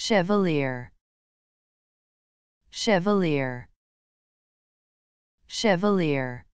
chevalier. Chevalier. Chevalier.